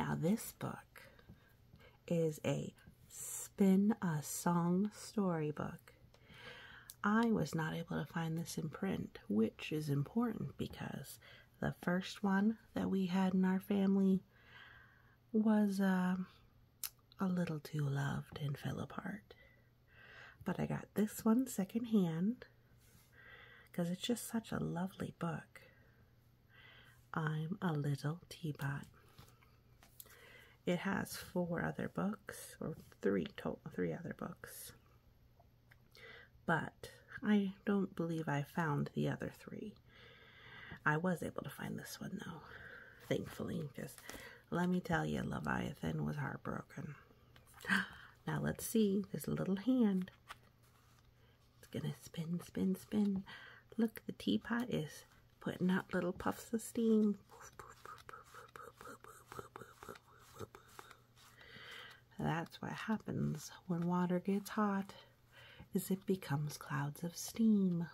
Now, this book is a spin a song storybook. I was not able to find this in print, which is important because the first one that we had in our family was uh, a little too loved and fell apart. But I got this one secondhand because it's just such a lovely book. I'm a Little Teapot. It has four other books, or three total, three other books. But I don't believe I found the other three. I was able to find this one though, thankfully, because let me tell you, Leviathan was heartbroken. Now let's see, a little hand. It's gonna spin, spin, spin. Look, the teapot is putting out little puffs of steam. That's what happens when water gets hot is it becomes clouds of steam.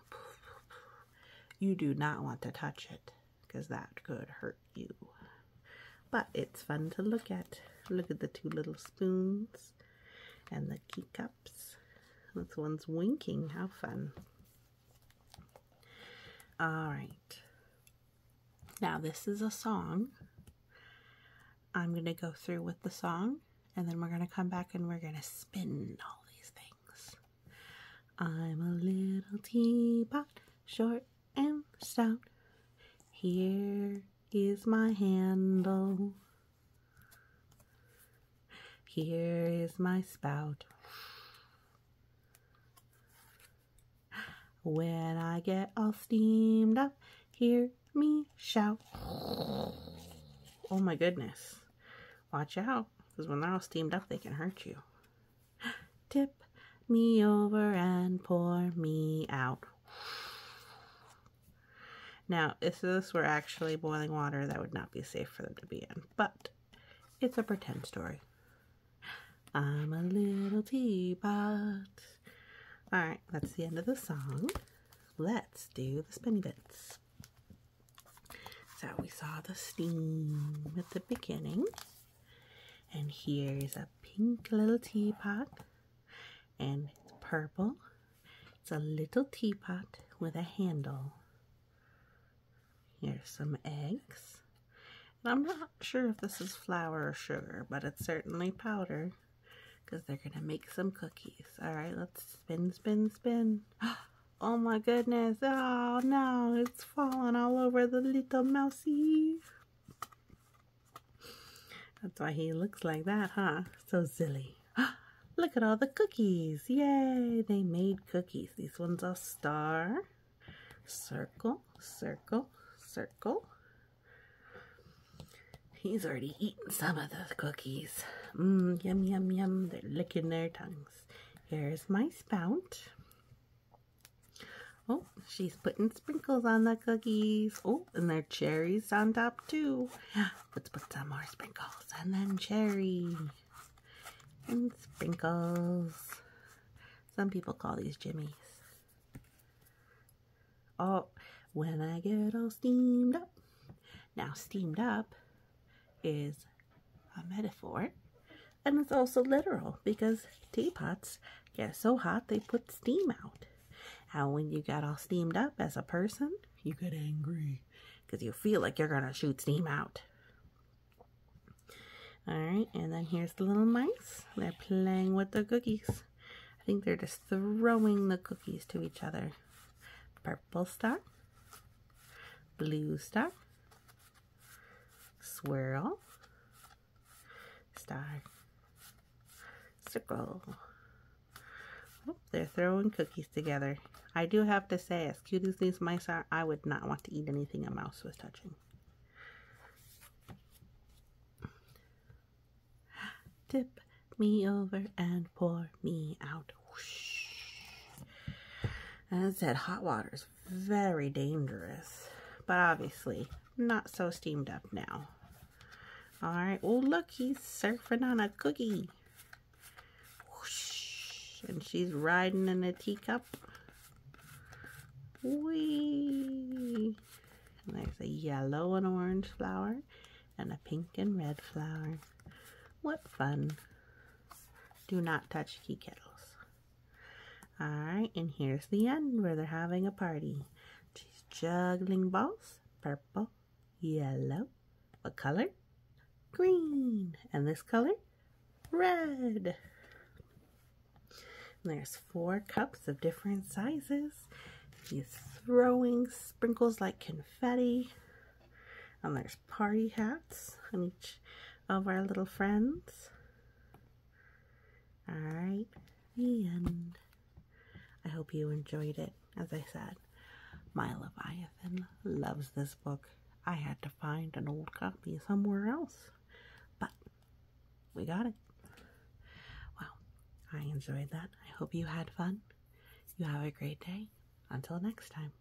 You do not want to touch it because that could hurt you. But it's fun to look at. Look at the two little spoons and the key cups. This one's winking. How fun. All right. Now, this is a song. I'm going to go through with the song, and then we're going to come back and we're going to spin all these things. I'm a little teapot, short and stout. Here is my handle. Here is my spout. When I get all steamed up, hear me shout. Oh my goodness. Watch out, because when they're all steamed up, they can hurt you. Tip me over and pour me out. Now, if this were actually boiling water, that would not be safe for them to be in, but it's a pretend story. I'm a little teapot. Alright, that's the end of the song. Let's do the spinny bits. So we saw the steam at the beginning. And here's a pink little teapot. And it's purple. It's a little teapot with a handle. Here's some eggs. And I'm not sure if this is flour or sugar, but it's certainly powder because they're going to make some cookies. All right, let's spin, spin, spin. Oh my goodness. Oh no, it's falling all over the little mousey. That's why he looks like that, huh? So silly. Look at all the cookies. Yay, they made cookies. These ones are star, circle, circle, circle. He's already eaten some of the cookies. Mmm, yum, yum, yum. They're licking their tongues. Here's my spout. Oh, she's putting sprinkles on the cookies. Oh, and there are cherries on top too. Let's put some more sprinkles and then cherry. And sprinkles. Some people call these jimmies. Oh, when I get all steamed up. Now, steamed up is a metaphor and it's also literal because teapots get so hot they put steam out. And when you got all steamed up as a person, you get angry because you feel like you're going to shoot steam out. Alright, and then here's the little mice. They're playing with the cookies. I think they're just throwing the cookies to each other. Purple star, blue star, swirl, star, circle. Oh, they're throwing cookies together. I do have to say, as cute as these mice are, I would not want to eat anything a mouse was touching. Tip me over and pour me out. Whoosh. As said, hot water is very dangerous, but obviously not so steamed up now. All right, oh look, he's surfing on a cookie. And she's riding in a teacup. Whee! And there's a yellow and orange flower. and a pink and red flower. What fun. Do not touch tea kettles. Alright, and here's the end where they're having a party. She's juggling balls. Purple, yellow. What color? Green. And this color? Red. There's four cups of different sizes. He's throwing sprinkles like confetti. And there's party hats on each of our little friends. Alright, the end. I hope you enjoyed it. As I said, my Leviathan loves this book. I had to find an old copy somewhere else, but we got it. I enjoyed that. I hope you had fun. You have a great day. Until next time.